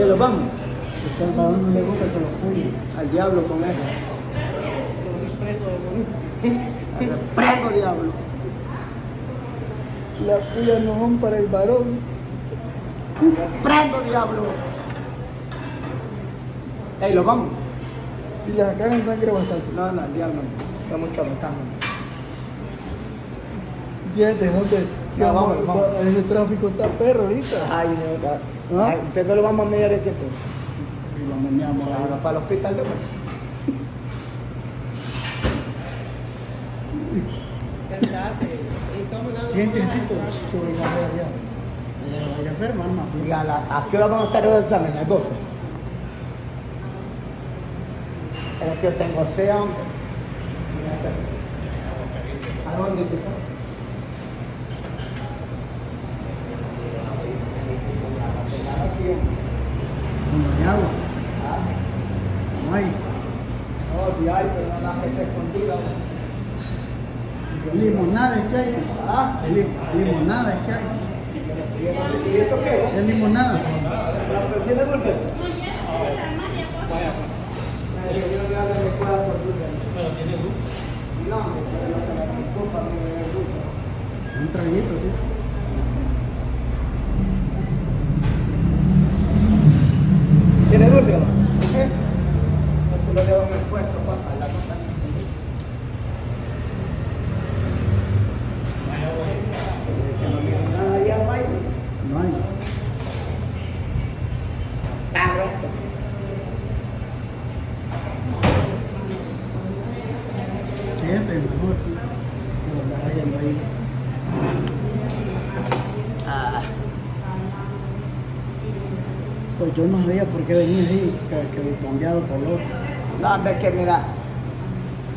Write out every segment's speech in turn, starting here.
¿Te lo vamos? Porque al varón no le gusta que lo cuide. Al diablo con eso. Al preto diablo. Las pullas no son para el varón. Prendo diablo. Ey, lo vamos. Y le sacaron sangre bastante. No, no, el diablo. Está mucho botando. Siete, ¿dónde? Ya, Ya, vamos, vamos. Ese tráfico está perro ahorita. Ay, no. ¿Ah? Ay, Usted no lo vamos a mediar este. Y lo meneamos ahí. Ahora para el hospital de Siente, siente. Que voy a a ver allá. Ella va a ir a enferma, a, la, ¿A qué hora van a estar los exámenes? A las 12. Es que yo tengo sed, hombre. ¿A dónde chico? No Good. Recto. Siete, mejor. Que lo ahí. Ah, Pues yo no sabía por qué venía ahí, que, que cambiado loco. no, hombre, que mira.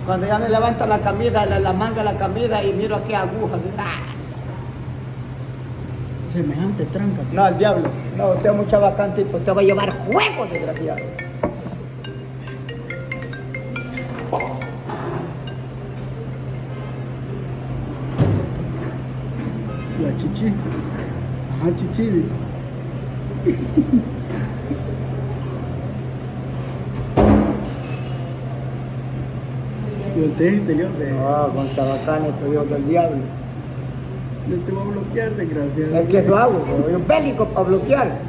Cuando ya me levanto la camisa, la, la manga la camisa y miro aquí agujas. ah, Semejante tranca. No, al diablo. No, usted es mucha vacantito. Usted va a llevar juego, desgraciado. La chichi. Ajá, chichi. Dije, yo te, No, con tabacán, hijos del diablo. Yo te voy a bloquear, desgraciado. Es que eso hago, yo soy bélico para bloquear.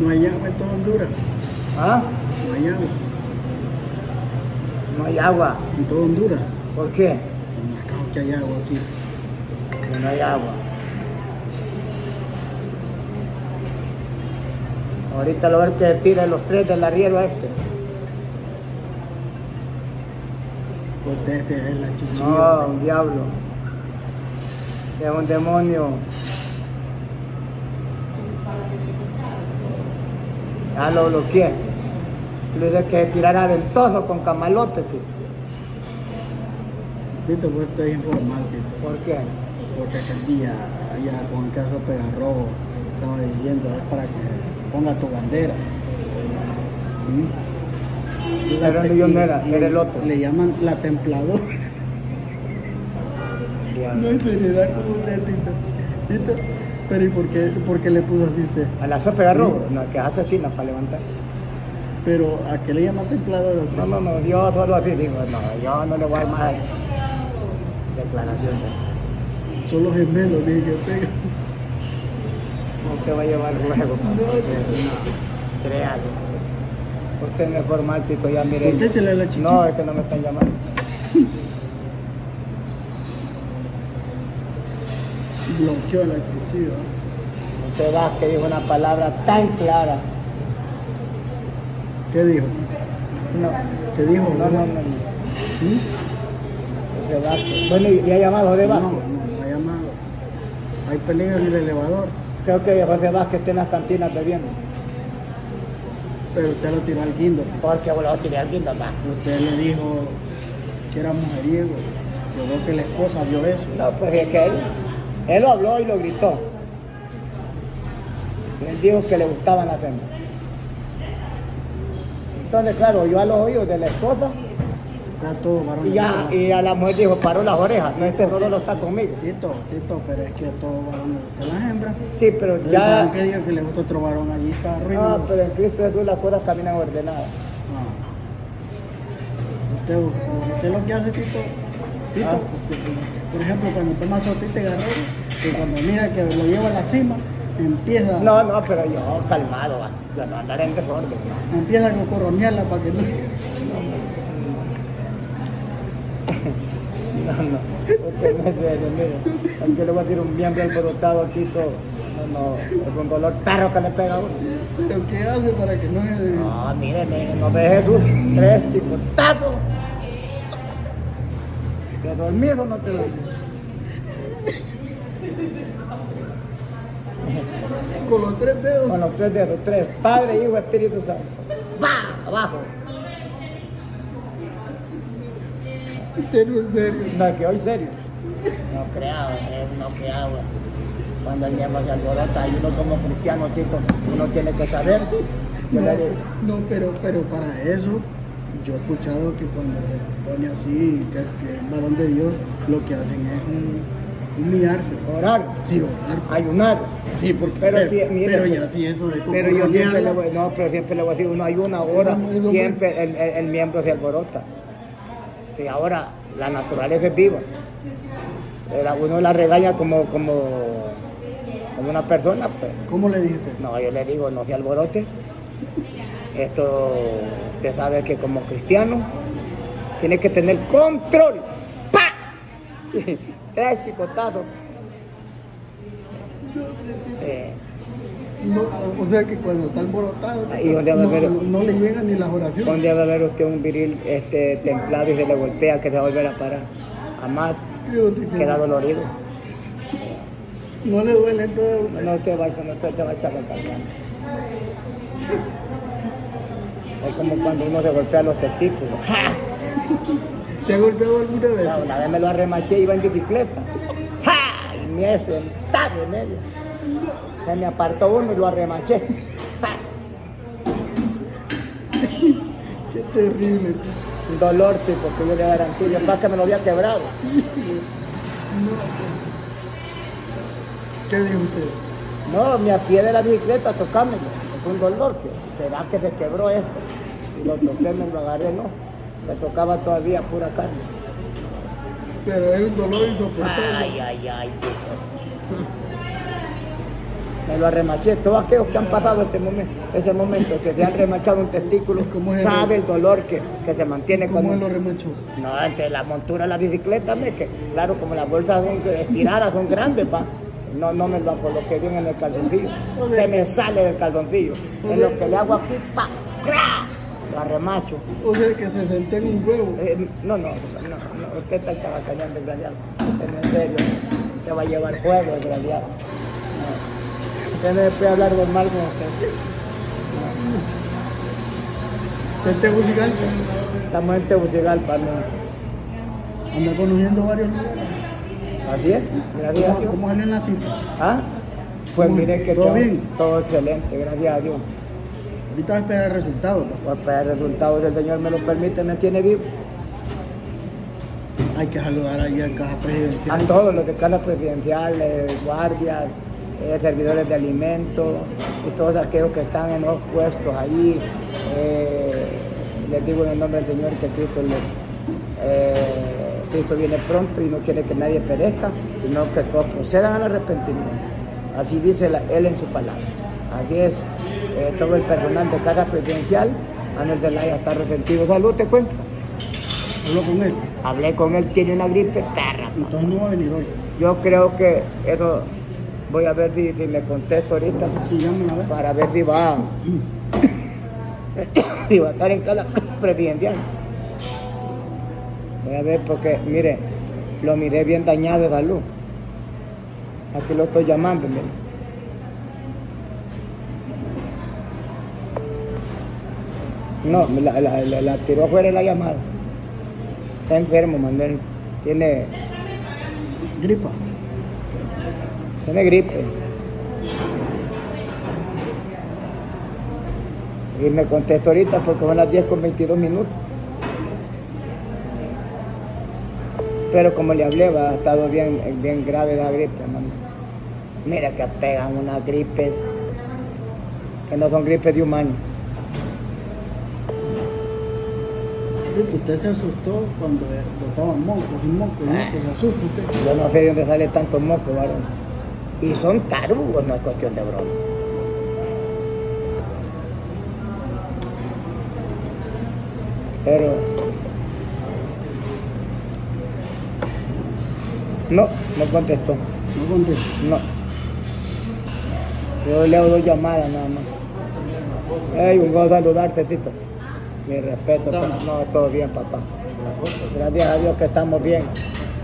No hay agua en toda Honduras. ¿Ah? No hay agua. No hay agua. En toda Honduras. ¿Por qué? Me acabo que hay agua aquí. Que no hay agua. Ahorita lo ver que tira los tres del arriero este. La chichi. No, un diablo. Es un demonio. Ya lo bloqueé. Le dije que se tirara ventoso con camalote, tú. Tito, pues estoy informal, Tito. ¿Por qué? Porque aquel día, allá con el caso Pegarrojo, estaba diciendo, es para que ponga tu bandera. Pero no, yo no era, le- era el otro. Le llaman la templadora. No hay seriedad como usted, Tito. Tito, pero ¿y por qué, por qué le puso así usted? A la sopa agarró, no, que es asesina para levantar. Pero ¿a qué le llama templadora? usted? No, no, no, yo solo así digo, no, yo no le voy a más declaraciones. Son los gemelos, dije que pega. Usted va a llevar luego. No, no, créalo. Usted mejor Martito, ya mire. La. No, es que no me están llamando. Bloqueó la chichi, ¿no? Usted va que dijo una palabra tan clara. ¿Qué dijo? No, ¿Qué dijo? no, no, no. no. ¿Mm? Vázquez. Bueno, ¿y ha llamado José Vázquez? no, no ha llamado. Hay peligro en el elevador, Creo que José Vázquez está en las cantinas bebiendo. Pero usted lo tiró al guindo. Porque lo tiré al quinto, pa. Usted le dijo que era mujeriego. Yo creo que la esposa vio eso. No, pues es que él, él lo habló y lo gritó. Él dijo que le gustaban las hembras. Entonces, claro, yo a los oídos de la esposa, Varones. Y, ya, y a la mujer dijo, paró las orejas, no, este no lo está conmigo. Tito, Tito, pero es que todos varones de las hembras. Sí, pero El ya... varón que diga que le gusta otro varón allí está arruinado. pero en Cristo Jesús las cosas caminan ordenadas. Ah. Usted, usted lo que hace, Tito, Tito, Ah. por ejemplo, cuando toma sopita de guerrero, que cuando mira que lo lleva a la cima, empieza, No, no, pero yo calmado, va. yo no andaré en desorden. empieza a cocorronearla para que no. No, no, usted no es serio, mire. Aunque le voy a decir un miembro alborotado aquí, todo. No, no, es un dolor perro que le pega a uno. Pero ¿qué hace para que no se... No, mire, mire, no ve Jesús, tres chicotazos. ¿Te dormido o no te duermes? Con los tres dedos. Con los tres dedos, tres, Padre, Hijo, Espíritu Santo. ¡Va! Abajo. No es serio. No, es que hoy serio. No creado, eh, no creado. Cuando el miembro se alborota y uno como cristiano, tipo, uno tiene que saber. Yo No, digo, no, pero, pero para eso, yo he escuchado que cuando se pone así, que, que el varón de Dios, lo que hacen es mm, humillarse. orar, Sí, orar. ayunar. Sí, porque, Pero pero, mire, pero ya sí, eso de Pero yo siempre le voy, no, pero siempre le voy a decir, uno ayuna ahora, Eso- eso- siempre el, el- el miembro se alborota. Sí, ahora la naturaleza es viva. Uno la regaña como, como, como una persona, pues. ¿Cómo le dijiste? No, yo le digo, no se alborote. Esto, usted sabe que como cristiano tiene que tener control. ¡Pa! Sí, tres chicotazos. Eh, No, o sea que cuando está alborotado, va a no, haber- no- no le llegan ni las oraciones. ¿Dónde va a ver usted un viril este, templado y se le golpea que se va a volver a parar? Dios, Dios, queda dolorido. No le duele todo. No te va, no te, te va a echar la carga. Es como cuando uno se golpea los testículos. ¡Ja! ¿Se ha golpeado alguna vez? La- Una vez me lo arremaché, iba en bicicleta. ¡Ja! Y me he sentado en ella. Se me apartó uno y lo arremaché. ¡Ja! Qué terrible. Un dolor, sí, porque yo le garantizo. Yo más que me lo había quebrado. ¿Qué dijo usted? No, me apié de la bicicleta tocámelo. Fue un dolor. Que, ¿Será que se quebró esto? Y lo toqué, me lo agarré, no. Se tocaba todavía pura carne. Pero es un dolor insoportable. Ay, ay, ay. Me lo arremaché. Todos aquellos que han pasado este momento, ese momento, que se han remachado un testículo, ¿Cómo es el- sabe el dolor que, que se mantiene ¿Cómo con él lo remachó? No, entre la montura de la bicicleta, me, que claro, como las bolsas son estiradas, son grandes, pa. No, no me lo coloqué bien en el calzoncillo. Se me sale del calzoncillo. En lo que le hago aquí, pa, ¡cra! Lo arremacho. O sea que se sentó en un huevo. Eh, no, no, no, no, usted está chabacaneando, desgraciado. Es serio. Usted va a llevar fuego, desgraciado. Usted no puede hablar normal con usted. Este musical Estamos en Tegucigalpa, ¿no? anda conociendo varios lugares. Así es, gracias a ¿Cómo, Dios. cómo salió en la cita? ¿Ah? Pues ¿Cómo? mire que ¿Todo todo, bien? todo excelente, gracias a Dios. Ahorita va a esperar el resultado. Pues para el resultado del Señor me lo permite, me tiene vivo. Hay que saludar ahí en caja A presidencial. todos los de calas presidenciales, guardias, eh, servidores de alimentos y todos aquellos que están en los puestos ahí. eh, les digo en el nombre del Señor que Cristo les, eh, Cristo viene pronto y no quiere que nadie perezca, sino que todos procedan al arrepentimiento. Así dice la- Él en su palabra. Así es, eh, todo el personal de casa presidencial, Manuel Zelaya está resentido. Salud, te cuento. Hablo con él. Hablé con él, tiene una gripe perra. Entonces no va a venir hoy. Yo creo que eso voy a ver si, si me contesto ahorita Sí, para ver si va, si va a estar en cada presidencial. Voy a ver porque, mire, lo miré bien dañado de salud. Aquí lo estoy llamando, mire. No, la, la- la- la tiró afuera la llamada. Está enfermo, Manuel. Tiene, Gripa. Tiene gripe. Y me contesto ahorita porque son las 10 con 22 minutos. Pero como le hablé, va, ha estado bien, bien grave la gripe, hermano. Mira que pegan unas gripes que no son gripes de humano. Rito, usted se asustó cuando botaban mocos y mocos y mocos, se asusta usted. Yo no sé de dónde sale tanto moco, varón. Y son tarugos, no es cuestión de broma. Pero... No, no contestó. No contesta. No. Yo le hago dos llamadas nada más. Hey, un gusto saludarte, Tito. Mi respeto. ¿Cómo pa- estamos? No, todo bien, papá. Gracias a Dios que estamos bien.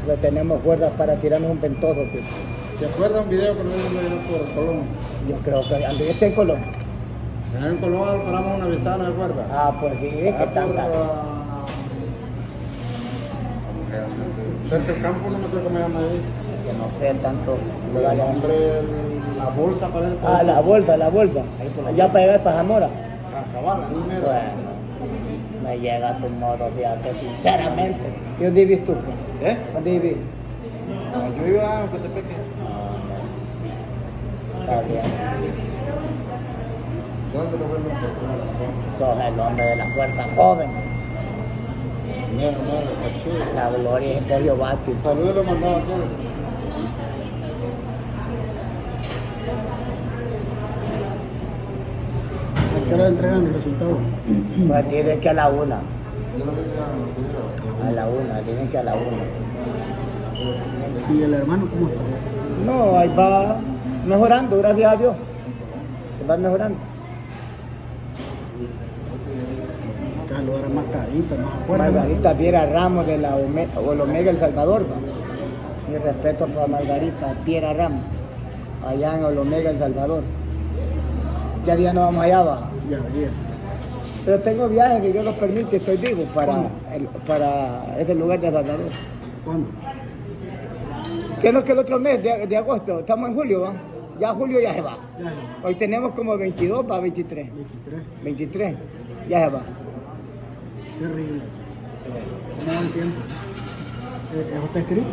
Que tenemos fuerzas para tirarnos un ventoso, Tito. ¿Te acuerdas un video que nos vimos allá por Colón? Yo creo que anduviste en Colón. En Colón paramos una vista, ¿no te acuerdas? Ah, pues sí, que por, tanta. ah, Cerca del campo, no me acuerdo cómo llama ahí. Que no sé tantos El la bolsa parece. Ah, la bolsa, la bolsa. Allá para llegar para Zamora. Ah, cabal, ahí mero. Bueno, me llega a tu modo, fíjate, sinceramente. ¿Y dónde vivís tú? ¿Eh? ¿Dónde vivís? Ah, Yo iba a Cotepeque. Bien. ¿Dónde lo? Por Sos el hombre de la fuerza joven. La gloria es de Jehová. Saludos lo mandaba a todos. ¿A qué hora entregan los resultados? Pues dicen que a la una. A la una, dicen que a la una. ¿Y el hermano cómo está? No, ahí va mejorando, gracias a Dios. Va mejorando. Cada lugar es más carito, más afuera. Margarita Viera Ramos de la Ome- Olomega El Salvador. va. Mi respeto para Margarita Viera Ramos, allá en Olomega El Salvador. Ya día no vamos allá, va. Ya, ya. Pero tengo viajes que Dios los permite, estoy vivo para, el- para ese lugar de Salvador. ¿Cuándo? Que no que el otro mes de, de agosto, estamos en julio, ¿va? Ya julio ya se va. Hoy tenemos como 22 para 23. 23. 23, ya se va. Terrible. ¿Cómo va el tiempo? Eh, ¿Eso está escrito?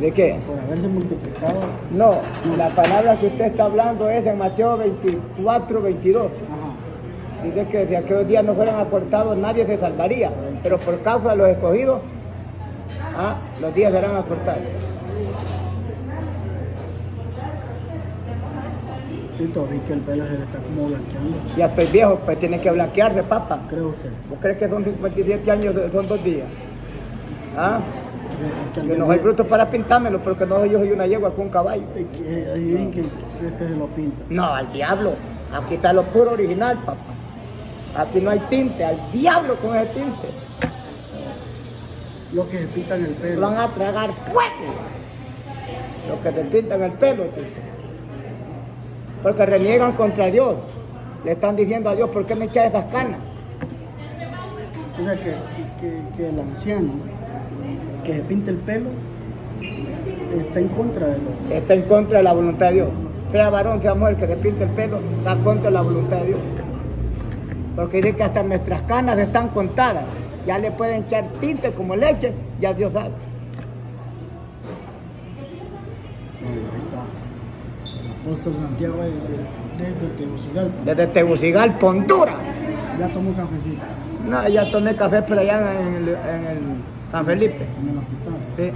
¿De qué? Por haberse multiplicado. No, la palabra que usted está hablando es en Mateo 24, 22. Ajá. Dice que si aquellos días no fueran acortados, nadie se salvaría. Pero por causa de los escogidos, ah, los días serán acortados. Tito, vi que el pelo se le está como blanqueando. Ya estoy viejo, pues tiene que blanquearse, papá. ¿Cree usted? ¿Vos crees que son 57 años, son dos días? ¿Ah? Eh, es que el Yo no soy bruto para pintármelo, porque no yo soy una yegua con un caballo. Eh, que- que, que, que se lo pinta. No, al diablo. Aquí está lo puro original, papá. Aquí no hay tinte, al diablo con ese tinte. Los que se pintan el pelo. Van a tragar fuego. Los que te pintan el pelo. Porque reniegan contra Dios. Le están diciendo a Dios, ¿por qué me echas esas canas? O sea, que, que, que el anciano que se pinta el pelo está en contra de lo Está en contra de la voluntad de Dios. Sea varón, sea mujer, que se pinte el pelo, está contra la voluntad de Dios. Porque dice que hasta nuestras canas están contadas. Ya le pueden echar tinte como leche, ya Dios sabe. Apóstol Santiago desde, desde Tegucigalpa. Desde Tegucigalpa, Honduras. Ya tomó cafecito No, ya tomé café por allá en el, en el San Felipe. en el hospital. Sí.